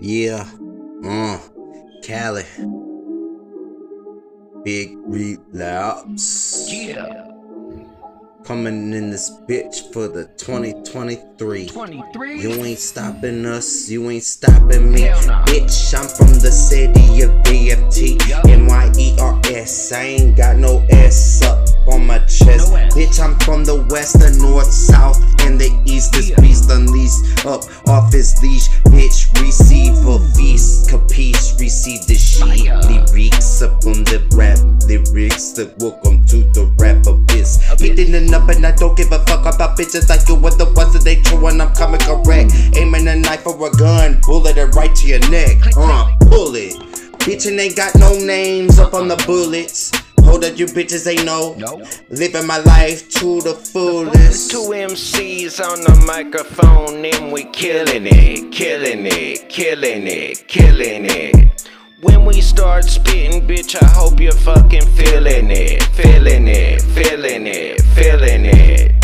Yeah, uh, Kali. Bigg Relapz. Yeah. Coming in this bitch for the 2023. 23. You ain't stopping us, you ain't stopping me. Nah. Bitch, I'm from the city of DFT. N-Y-E-R-S. I ain't got no Bitch, I'm from the west, the north, south, and the east. This beast unleashed up off his leash. Bitch, receive a feast. Capiche, receive the sheet. Lyrics up on the rap lyrics. The welcome to the rap abyss. Hitting it up and I don't give a fuck about bitches like you What the ones that they true and I'm coming correct. Aiming a knife or a gun, bullet it right to your neck. Uh, pull it. Bitch and ain't got no names up on the bullets. Hold up, you bitches ain't know. No. Living my life to the fullest. Two MCs on the microphone and we killing it, killing it, killing it, killing it. When we start spitting, bitch, I hope you're fucking feeling it, feeling it, feeling it, feeling it.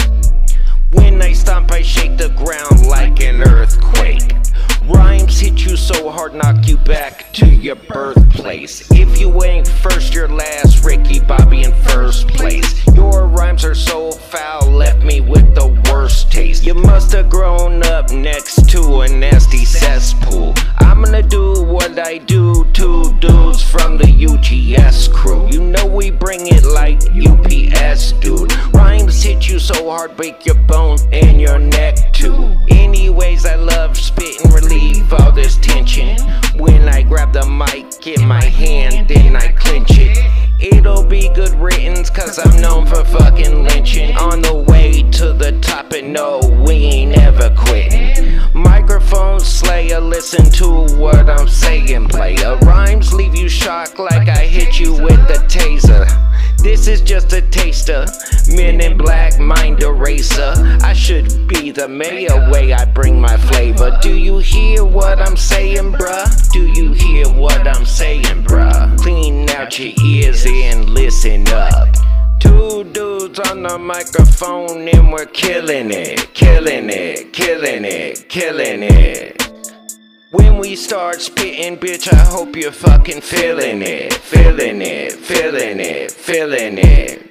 Knock you back to your birthplace. If you ain't first, you're last. Ricky Bobby in first place. Your rhymes are so foul, left me with the worst taste. You must have grown up next to a nasty cesspool. I'm gonna do what I do to dudes from the UGS crew. You know we bring it like UPS, dude. Rhymes hit you so hard, break your bones and your neck too. Anyways, I love spitting relief all this tension. In my hand, then I clench it. It'll be good riddance, cause I'm known for fucking lynching. On the way to the top, and no, we ain't ever quitting. Microphone slayer, listen to what I'm saying, player. Is just a taster. Men in black mind eraser. I should be the mayor way I bring my flavor. Do you hear what I'm saying, bruh? Do you hear what I'm saying, bruh? Clean out your ears and listen up. Two dudes on the microphone and we're killing it, killing it, killing it, killing it. When we start spitting, bitch, I hope you're fucking feeling it, feeling it, feeling it, feeling it.